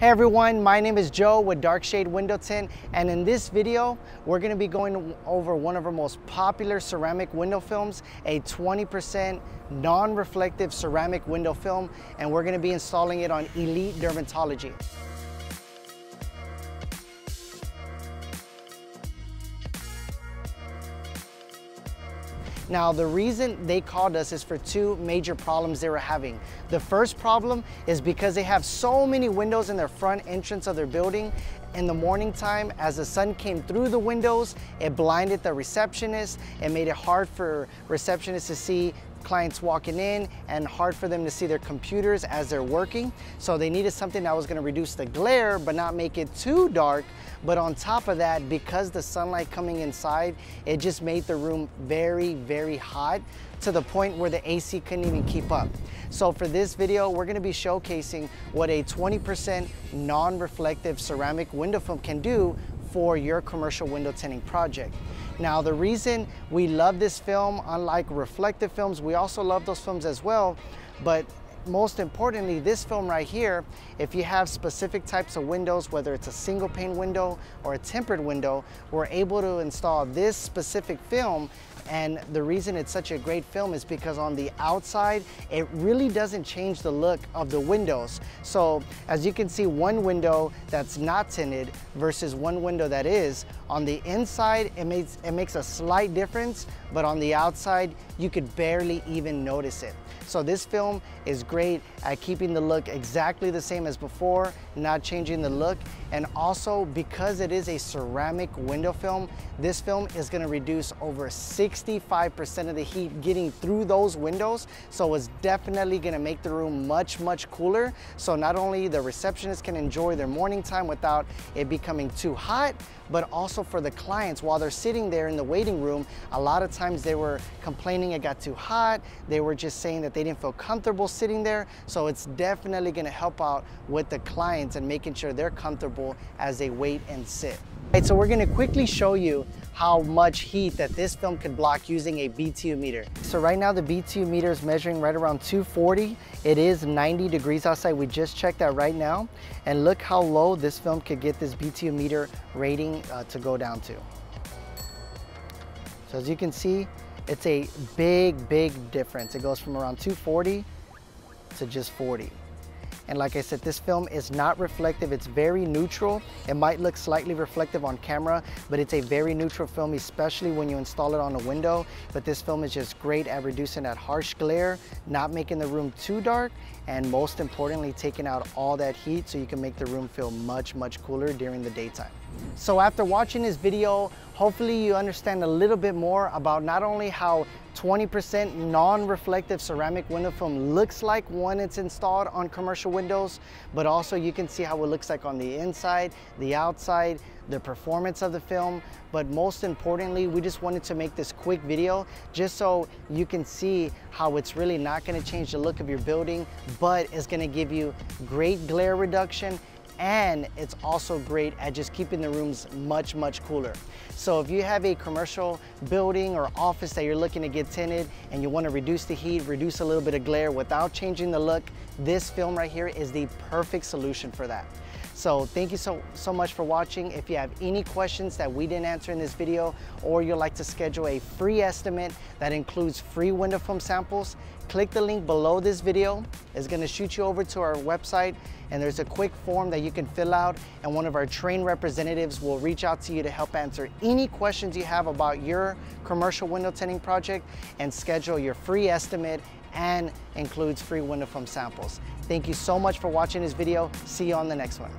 Hey everyone, my name is Joe with Dark Shade Window Tint and in this video we're going to be going over one of our most popular ceramic window films, a 20% non-reflective ceramic window film and we're going to be installing it on Elite Dermatology. Now, the reason they called us is for two major problems they were having. The first problem is because they have so many windows in their front entrance of their building. In the morning time, as the sun came through the windows, it blinded the receptionist. It made it hard for receptionists to see clients walking in and hard for them to see their computers as they're working. So they needed something that was gonna reduce the glare but not make it too dark. But on top of that, because the sunlight coming inside, it just made the room very, very hot to the point where the AC couldn't even keep up. So for this video, we're gonna be showcasing what a 20% non-reflective ceramic window film can do for your commercial window tinting project. Now the reason we love this film, unlike reflective films, we also love those films as well, but most importantly, this film right here, if you have specific types of windows, whether it's a single pane window or a tempered window, we're able to install this specific film and the reason it's such a great film is because on the outside, it really doesn't change the look of the windows. So as you can see, one window that's not tinted versus one window that is, on the inside, it makes, it makes a slight difference, but on the outside, you could barely even notice it. So this film is great at keeping the look exactly the same as before, not changing the look. And also because it is a ceramic window film, this film is gonna reduce over 65% of the heat getting through those windows. So it's definitely gonna make the room much, much cooler. So not only the receptionists can enjoy their morning time without it becoming too hot, but also for the clients while they're sitting there in the waiting room, a lot of times they were complaining it got too hot. They were just saying that they didn't feel comfortable sitting there. So it's definitely gonna help out with the clients and making sure they're comfortable as they wait and sit. Right, so we're gonna quickly show you how much heat that this film can block using a BTU meter. So right now the BTU meter is measuring right around 240. It is 90 degrees outside. We just checked that right now. And look how low this film could get this BTU meter rating uh, to go down to. So as you can see, it's a big, big difference. It goes from around 240 to just 40. And like I said, this film is not reflective. It's very neutral. It might look slightly reflective on camera, but it's a very neutral film, especially when you install it on a window. But this film is just great at reducing that harsh glare, not making the room too dark, and most importantly, taking out all that heat so you can make the room feel much, much cooler during the daytime. So after watching this video, hopefully you understand a little bit more about not only how 20% non-reflective ceramic window film looks like when it's installed on commercial windows, but also you can see how it looks like on the inside, the outside, the performance of the film, but most importantly, we just wanted to make this quick video just so you can see how it's really not gonna change the look of your building, but it's gonna give you great glare reduction and it's also great at just keeping the rooms much, much cooler. So if you have a commercial building or office that you're looking to get tinted and you want to reduce the heat, reduce a little bit of glare without changing the look, this film right here is the perfect solution for that. So thank you so, so much for watching. If you have any questions that we didn't answer in this video or you'd like to schedule a free estimate that includes free window film samples, click the link below this video. It's gonna shoot you over to our website and there's a quick form that you can fill out and one of our trained representatives will reach out to you to help answer any questions you have about your commercial window tinting project and schedule your free estimate and includes free window film samples. Thank you so much for watching this video. See you on the next one.